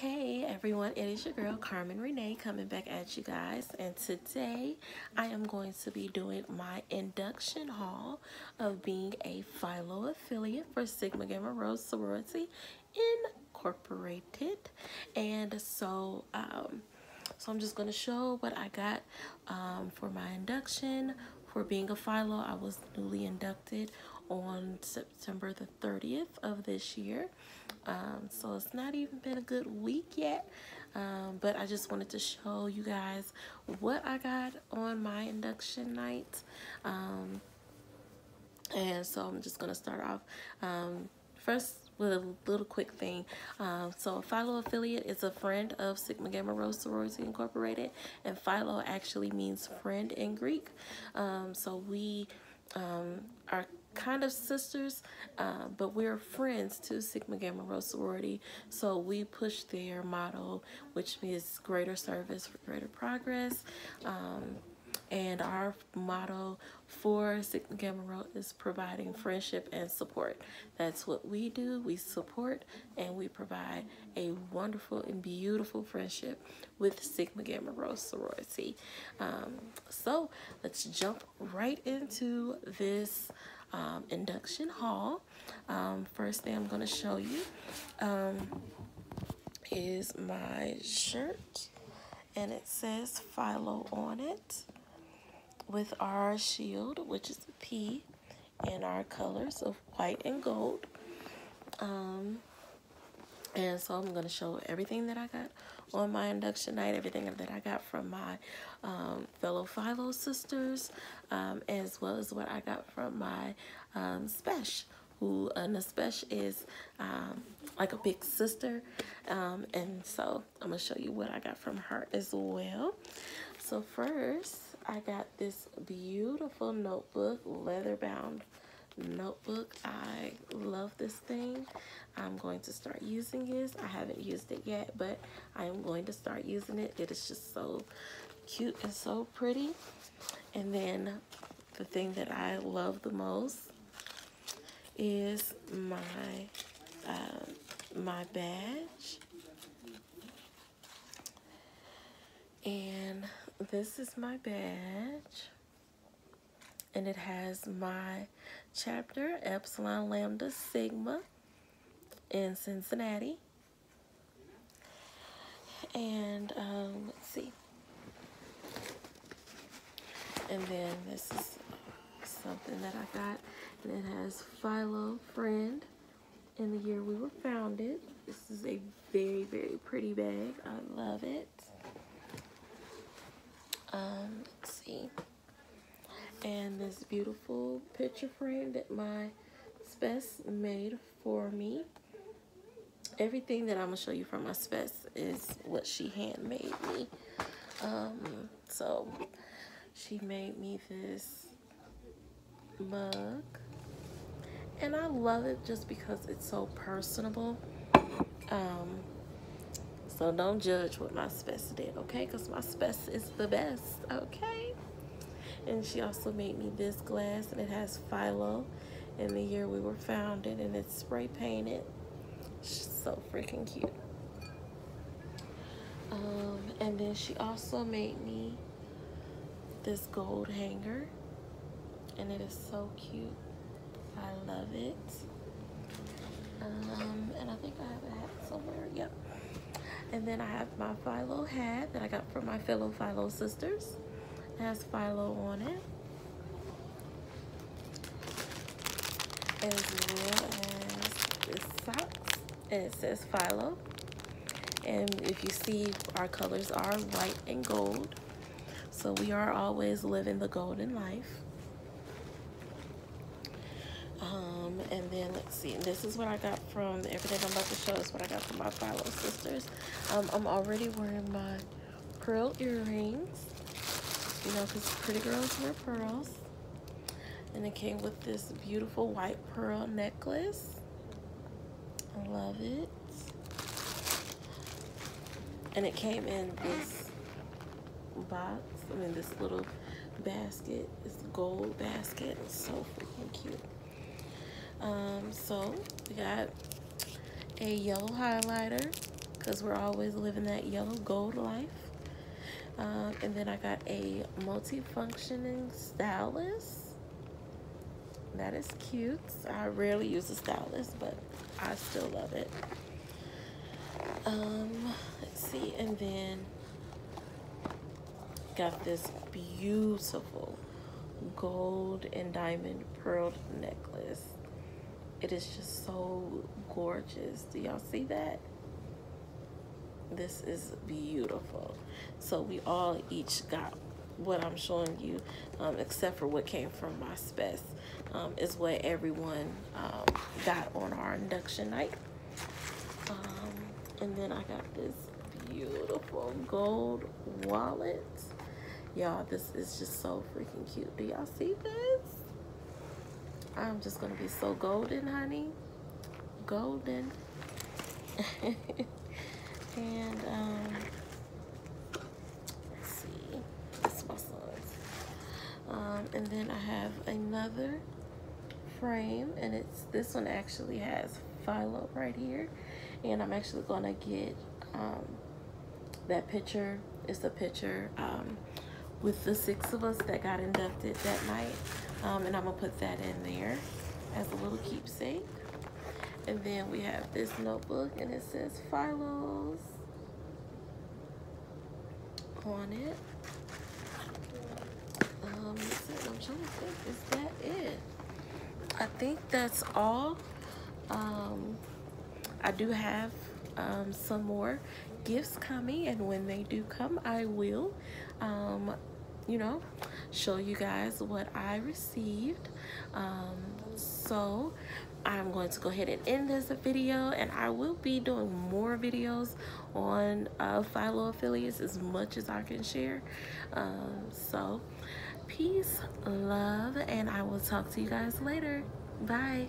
Hey everyone, it is your girl Carmen Renee coming back at you guys. And today I am going to be doing my induction haul of being a Philo affiliate for Sigma Gamma Rho Sorority Incorporated. And so um, so I'm just going to show what I got um, for my induction. For being a Philo. I was newly inducted on September the 30th of this year. Um, so it's not even been a good week yet. Um, but I just wanted to show you guys what I got on my induction night. Um, and so I'm just going to start off um, first with a little quick thing. Um, so Philo affiliate is a friend of Sigma Gamma Rho Sorority Incorporated. And Philo actually means friend in Greek. Um, so we um, are kind of sisters, uh, but we're friends to Sigma Gamma Rho sorority. So we push their motto, which is greater service for greater progress. Um, and our motto for Sigma Gamma Rho is providing friendship and support. That's what we do. We support and we provide a wonderful and beautiful friendship with Sigma Gamma Rho sorority. Um, so let's jump right into this um, induction haul. Um, first thing I'm going to show you um, is my shirt. And it says Philo on it with our shield, which is a P, and our colors of white and gold. Um, and so I'm going to show everything that I got on my induction night, everything that I got from my um, fellow Philo sisters, um, as well as what I got from my um, Spesh, who an Spesh is um, like a big sister. Um, and so I'm going to show you what I got from her as well. So first, I got this beautiful notebook, leather bound notebook. I love this thing. I'm going to start using this. I haven't used it yet, but I am going to start using it. It is just so cute and so pretty. And then the thing that I love the most is my uh, my badge. And this is my badge. And it has my chapter, Epsilon Lambda Sigma in Cincinnati. And um, let's see. And then this is something that I got. And it has Philo Friend in the year we were founded. This is a very, very pretty bag. I love it. Um, let's see. And this beautiful picture frame that my Spes made for me everything that I'm gonna show you from my Spes is what she handmade me. Um, so she made me this mug and I love it just because it's so personable. Um, so don't judge what my Spes did, okay? Because my Spes is the best, okay? And she also made me this glass and it has Philo in the year we were founded and it's spray painted so freaking cute. Um, and then she also made me this gold hanger. And it is so cute. I love it. Um, and I think I have a hat somewhere. Yep. And then I have my Philo hat that I got from my fellow Philo sisters. It has Philo on it. As well as this socks. and it says Philo. And if you see, our colors are white and gold. So we are always living the golden life. Um, and then let's see, this is what I got from everything I'm about to show is what I got from my Philo sisters. Um, I'm already wearing my pearl earrings, you know, because pretty girls wear pearls. And it came with this beautiful white pearl necklace. I love it. And it came in this box. I mean, this little basket. This gold basket. It's so freaking cute. Um, so we got a yellow highlighter because we're always living that yellow gold life. Um, and then I got a multi-functioning stylus. That is cute. I rarely use a stylus, but I still love it. Um, let's see, and then got this beautiful gold and diamond pearl necklace. It is just so gorgeous. Do y'all see that? This is beautiful. So we all each got what I'm showing you, um, except for what came from my specs, um, is what everyone um, got on our induction night. Um, and then I got this beautiful gold wallet. Y'all, this is just so freaking cute. Do y'all see this? I'm just gonna be so golden, honey. Golden. and um let's see. This my son's. Um, and then I have another frame and it's this one actually has Philo right here. And I'm actually gonna get um that picture. It's a picture um with the six of us that got inducted that night. Um, and I'm gonna put that in there as a little keepsake. And then we have this notebook and it says Philos on it. Um, I'm trying to think, is that it? I think that's all. Um, I do have um, some more gifts coming and when they do come, I will um, you know, show you guys what I received. Um, so I'm going to go ahead and end this video and I will be doing more videos on uh, Philo affiliates as much as I can share. Um, so peace, love, and I will talk to you guys later. Bye.